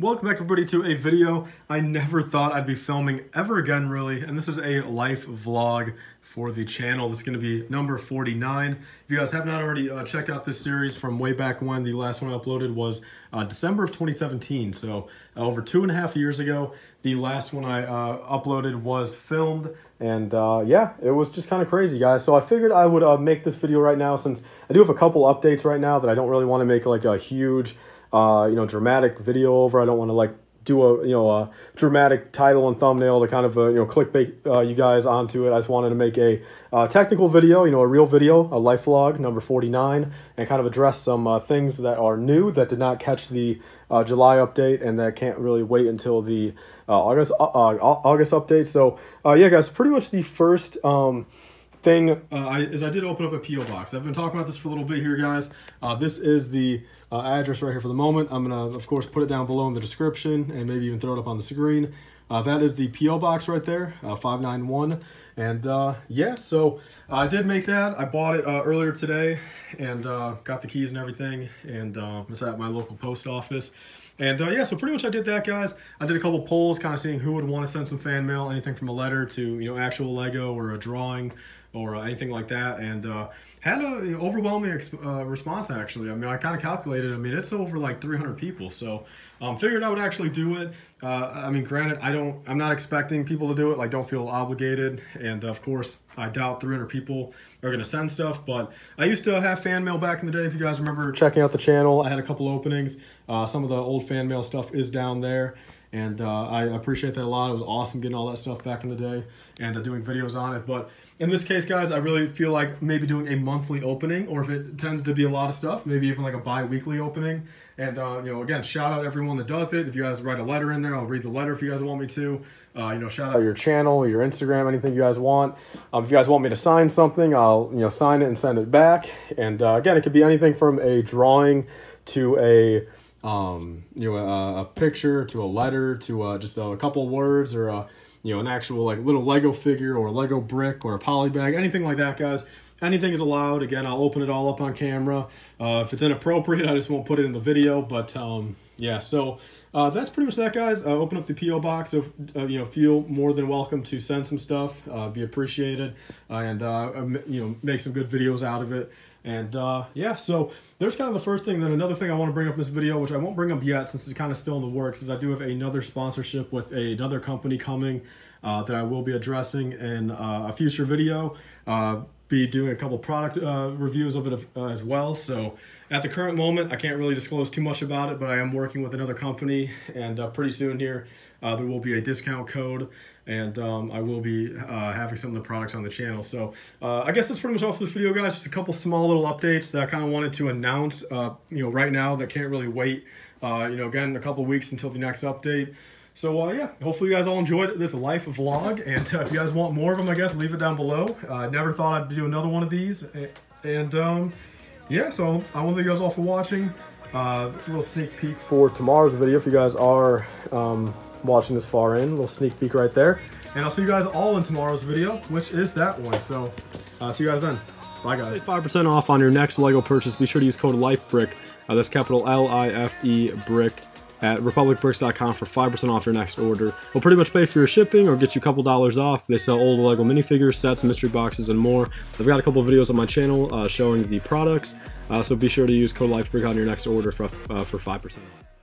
Welcome back everybody to a video I never thought I'd be filming ever again really and this is a life vlog for the channel. This is going to be number 49. If you guys have not already uh, checked out this series from way back when, the last one I uploaded was uh, December of 2017. So uh, over two and a half years ago, the last one I uh, uploaded was filmed. And uh, yeah, it was just kind of crazy, guys. So I figured I would uh, make this video right now since I do have a couple updates right now that I don't really want to make like a huge uh, you know, dramatic video over. I don't want to like do a you know a dramatic title and thumbnail to kind of uh, you know clickbait uh, you guys onto it. I just wanted to make a uh, technical video, you know, a real video, a life vlog number 49, and kind of address some uh, things that are new that did not catch the uh, July update and that can't really wait until the uh, August August update. So yeah, guys, pretty much the first. Um, thing uh, I, is I did open up a P.O. box. I've been talking about this for a little bit here, guys. Uh, this is the uh, address right here for the moment. I'm going to, of course, put it down below in the description and maybe even throw it up on the screen. Uh, that is the P.O. box right there, uh, 591. And uh, yeah, so I did make that. I bought it earlier today and got the keys and everything. And it's at my local post office. And uh, yeah, so pretty much I did that, guys. I did a couple polls, kind of seeing who would want to send some fan mail, anything from a letter to, you know, actual Lego or a drawing or uh, anything like that. And uh, had a overwhelming uh, response, actually. I mean, I kind of calculated, I mean, it's over like 300 people. So um, figured I would actually do it. Uh, I mean, granted, I don't, I'm not expecting people to do it. Like, don't feel obligated. And of course, I doubt 300 people are going to send stuff. But I used to have fan mail back in the day. If you guys remember checking out the channel, I had a couple openings. Uh, some of the old fan mail stuff is down there. And uh, I appreciate that a lot. It was awesome getting all that stuff back in the day and uh, doing videos on it. But in this case, guys, I really feel like maybe doing a monthly opening, or if it tends to be a lot of stuff, maybe even like a bi-weekly opening. And, uh, you know, again, shout out everyone that does it. If you guys write a letter in there, I'll read the letter if you guys want me to. Uh, you know, shout out your channel, your Instagram, anything you guys want. Um, if you guys want me to sign something, I'll, you know, sign it and send it back. And, uh, again, it could be anything from a drawing to a um, you know, a, a, picture to a letter to uh, just a couple words or a, you know, an actual like little Lego figure or Lego brick or a poly bag, anything like that, guys. Anything is allowed. Again, I'll open it all up on camera. Uh, if it's inappropriate, I just won't put it in the video. But um, yeah, so uh, that's pretty much that, guys. Uh, open up the PO box. So uh, you know, feel more than welcome to send some stuff. Uh, be appreciated, and uh, you know, make some good videos out of it. And uh, yeah, so there's kind of the first thing. Then another thing I want to bring up in this video, which I won't bring up yet since it's kind of still in the works, is I do have another sponsorship with another company coming uh, that I will be addressing in uh, a future video. Uh, be doing a couple product uh, reviews of it uh, as well. So at the current moment, I can't really disclose too much about it, but I am working with another company, and pretty soon here, there will be a discount code and um, I will be uh, having some of the products on the channel. So uh, I guess that's pretty much all for this video, guys. Just a couple small little updates that I kind of wanted to announce, uh, you know, right now that can't really wait, uh, you know, again, a couple weeks until the next update. So uh, yeah, hopefully you guys all enjoyed this life vlog, and uh, if you guys want more of them, I guess, leave it down below. I never thought I'd do another one of these, and um, yeah, so I want to thank you guys all for watching. a little sneak peek for tomorrow's video if you guys are um, watching this far in. A little sneak peek right there. And I'll see you guys all in tomorrow's video, which is that one. So, uh, see you guys then. Bye, guys. 5% off on your next LEGO purchase. Be sure to use code LIFEBRICK. Uh, that's capital L-I-F-E BRICK at republicbricks.com for 5% off your next order. We'll pretty much pay for your shipping or get you a couple dollars off. They sell old LEGO minifigures, sets, mystery boxes, and more. I've got a couple videos on my channel uh, showing the products, uh, so be sure to use code LIFEBRICK on your next order for, uh, for 5% off.